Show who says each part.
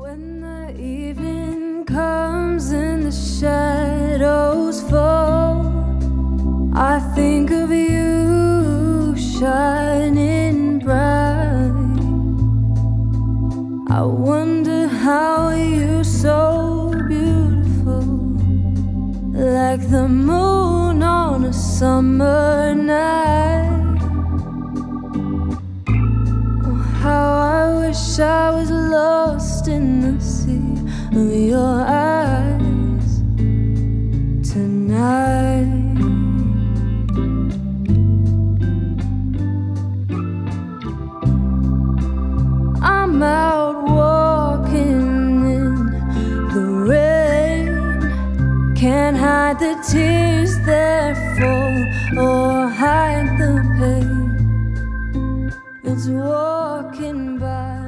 Speaker 1: When the evening comes and the shadows fall, I think of you shining bright. I wonder how you're so beautiful, like the moon on a summer night. Oh, how I wish I was sea of your eyes tonight. I'm out walking in the rain. Can't hide the tears that fall or hide the pain. It's walking by.